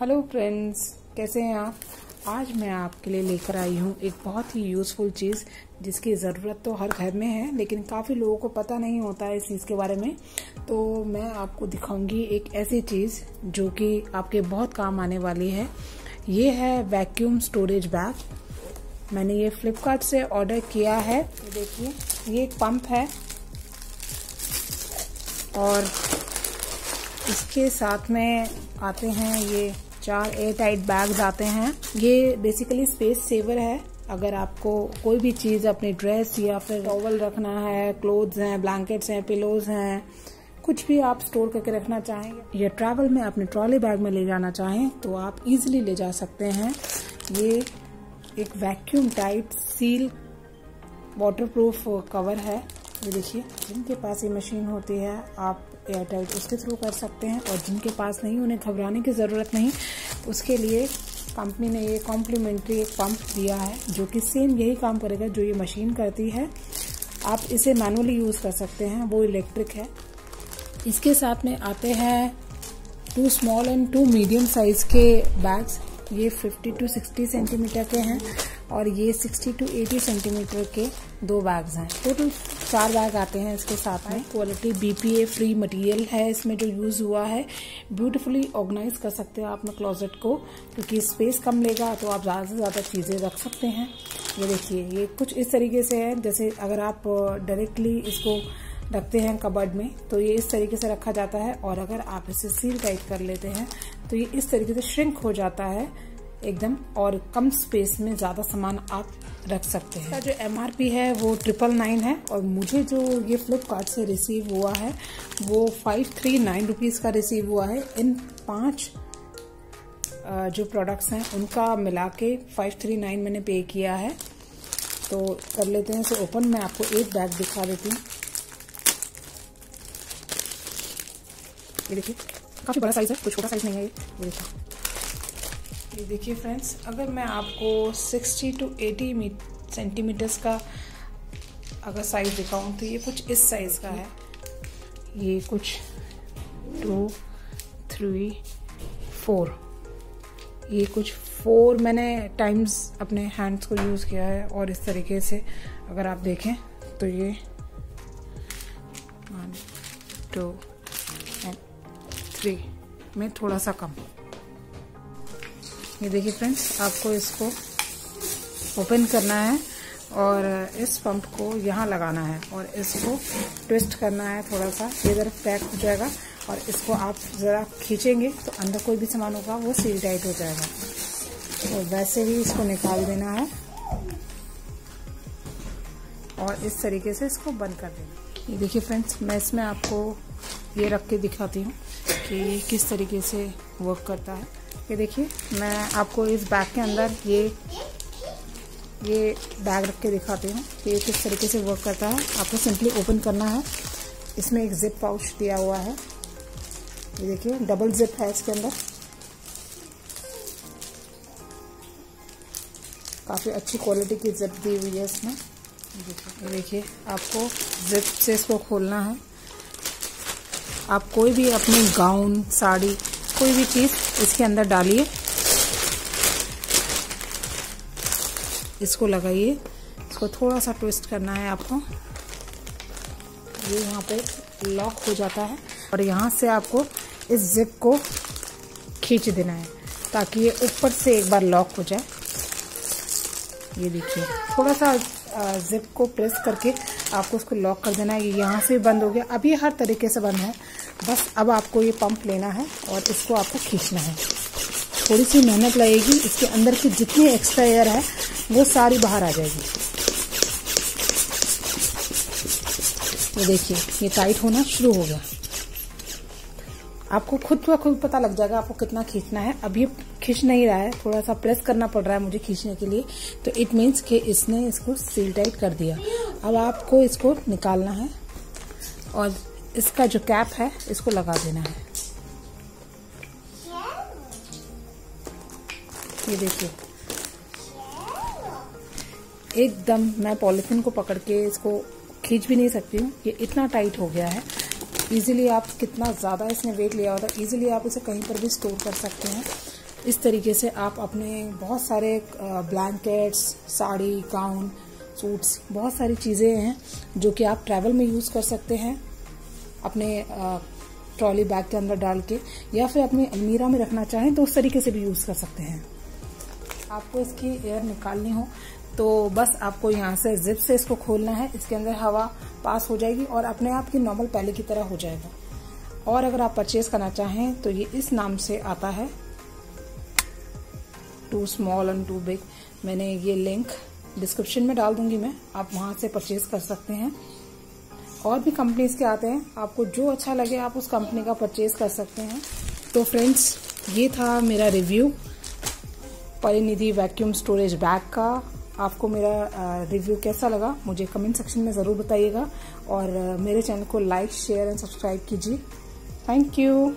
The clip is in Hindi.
हेलो फ्रेंड्स कैसे हैं आप? आज मैं आपके लिए लेकर आई हूँ एक बहुत ही यूज़फुल चीज़ जिसकी ज़रूरत तो हर घर में है, लेकिन काफ़ी लोगों को पता नहीं होता है इस चीज़ के बारे में। तो मैं आपको दिखाऊँगी एक ऐसी चीज़ जो कि आपके बहुत काम आने वाली है। ये है वैक्यूम स्टोरेज बैग मैंने ये फ्लिपकार्ट से ऑर्डर किया है। देखिए, ये एक पंप है। और इसके साथ में आते हैं ये चार एयर टाइट बैग्स आते हैं। ये बेसिकली स्पेस सेवर है। अगर आपको कोई भी चीज़, अपनी ड्रेस या फिर टॉवल रखना है क्लोथ्स हैं ब्लैंकेट्स हैं पिलोज हैं, कुछ भी आप स्टोर करके रखना चाहें या ट्रैवल में अपने ट्रॉली बैग में ले जाना चाहें तो आप इजीली ले जा सकते हैं। ये एक vacuum tight seal waterproof cover है। ये देखिए, जिनके पास ये मशीन होती है, आप एयरटेल उसके थ्रू कर सकते हैं और जिनके पास नहीं, उन्हें घबराने की ज़रूरत नहीं। उसके लिए कंपनी ने ये कॉम्प्लीमेंट्री एक पंप दिया है, जो कि सेम यही काम करेगा जो ये मशीन करती है। आप इसे मैनुअली यूज़ कर सकते हैं, वो इलेक्ट्रिक है। इसके साथ में आते हैं two small and two medium size के बैग्स। ये 50 टू 60 सेंटीमीटर के हैं और ये 60 टू 80 सेंटीमीटर के दो बैग्स हैं। टोटल चार बैग आते हैं इसके साथ में। क्वालिटी बीपीए फ्री मटेरियल है इसमें जो यूज़ हुआ है। ब्यूटीफुली ऑर्गेनाइज कर सकते हो आप अपने क्लोजेट को, क्योंकि स्पेस कम लेगा तो आप ज़्यादा से ज़्यादा चीज़ें रख सकते हैं। ये देखिए, ये कुछ इस तरीके से है। जैसे अगर आप डायरेक्टली इसको रखते हैं कबर्ड में तो ये इस तरीके से रखा जाता है और अगर आप इसे सील टाइट कर लेते हैं तो ये इस तरीके से श्रिंक हो जाता है, एकदम, और कम स्पेस में ज़्यादा सामान आप रख सकते हैं। जो एमआरपी है, वो ट्रिपल नाइन है, और मुझे जो ये फ्लिपकार्ट से रिसीव हुआ है, वो फाइव थ्री नाइन रुपीज़ का रिसीव हुआ है। इन पाँच जो प्रोडक्ट्स हैं, उनका मिला के फाइव थ्री नाइन मैंने पे किया है। तो कर लेते हैं, इसे ओपन मैं आपको एक बैग दिखा देती हूँ। ये देखिए काफ़ी बड़ा साइज़ है कोई छोटा साइज़ नहीं है ये। ये देखिए। ये देखिए फ्रेंड्स अगर मैं आपको 60 टू 80 सेंटीमीटर्स का अगर साइज़ दिखाऊँ तो ये कुछ इस साइज़ का है। ये कुछ टू थ्री फोर ये कुछ फोर मैंने टाइम्स अपने हैंड्स को यूज़ किया है और इस तरीके से अगर आप देखें तो ये वन टू थ्री में थोड़ा सा कम। ये देखिए फ्रेंड्स आपको इसको ओपन करना है और इस पंप को यहाँ लगाना है और इसको ट्विस्ट करना है थोड़ा सा। इधर पैक हो जाएगा और इसको आप ज़रा खींचेंगे तो अंदर कोई भी सामान होगा, वो सील टाइट हो जाएगा। तो वैसे ही इसको निकाल देना है और इस तरीके से इसको बंद कर देना। ये देखिए फ्रेंड्स मैं इसमें आपको ये रख के दिखाती हूँ। कि ये किस तरीके से वर्क करता है। ये देखिए, मैं आपको इस बैग के अंदर ये ये बैग रख के दिखाती हूँ कि ये किस तरीके से वर्क करता है। आपको सिंपली ओपन करना है। इसमें एक जिप पाउच दिया हुआ है। ये देखिए डबल जिप है इसके अंदर। काफ़ी अच्छी क्वालिटी की जिप दी हुई है इसमें। देखिए आपको जिप से इसको खोलना है। आप कोई भी अपनी गाउन, साड़ी, कोई भी चीज़ इसके अंदर डालिए। इसको लगाइए। इसको थोड़ा सा ट्विस्ट करना है आपको। ये यहाँ पे लॉक हो जाता है और यहाँ से आपको इस जिप को खींच देना है ताकि ये ऊपर से एक बार लॉक हो जाए। ये देखिए थोड़ा सा जिप को प्रेस करके आपको उसको लॉक कर देना है। ये यहाँ से बंद हो गया। अब ये हर तरीके से बंद है। बस अब आपको ये पंप लेना है और इसको आपको खींचना है। थोड़ी सी मेहनत लगेगी, इसके अंदर की जितनी एक्स्ट्रा एयर है, वो सारी बाहर आ जाएगी। ये देखिए, ये टाइट होना शुरू हो गया। आपको खुद का खुद पता लग जाएगा आपको कितना खींचना है। अब ये खींच नहीं रहा है थोड़ा सा प्रेस करना पड़ रहा है मुझे खींचने के लिए। तो इट मीन्स कि इसने इसको सील टाइट कर दिया। अब आपको इसको निकालना है और इसका जो कैप है, इसको लगा देना है। ये देखिए। एकदम मैं पॉलिथीन को पकड़ के इसको खींच भी नहीं सकती हूँ। ये इतना टाइट हो गया है। इजीली आप कितना ज़्यादा इसने वेट लिया होता है इजीली आप इसे कहीं पर भी स्टोर कर सकते हैं। इस तरीके से आप अपने बहुत सारे ब्लैंकेट्स साड़ी गाउन सूट्स बहुत सारी चीज़ें हैं जो कि आप ट्रैवल में यूज़ कर सकते हैं। अपने ट्रॉली बैग के अंदर डाल के या फिर अपनी अलमीरा में रखना चाहें तो उस तरीके से भी यूज़ कर सकते हैं। आपको इसकी एयर निकालनी हो तो बस आपको यहाँ से जिप से इसको खोलना है। इसके अंदर हवा पास हो जाएगी और अपने आप की नॉर्मल पहले की तरह हो जाएगा। और अगर आप परचेज करना चाहें तो ये इस नाम से आता है। Two small and two big. मैंने ये लिंक डिस्क्रिप्शन में डाल दूँगी मैं। आप वहाँ से परचेज कर सकते हैं। और भी कंपनीज़ के आते हैं, आपको जो अच्छा लगे, आप उस कंपनी का परचेज कर सकते हैं। तो फ्रेंड्स ये था मेरा review Parinidhi vacuum storage bag का। आपको मेरा रिव्यू कैसा लगा, मुझे कमेंट सेक्शन में ज़रूर बताइएगा। और मेरे चैनल को लाइक शेयर एंड सब्सक्राइब कीजिए। Thank you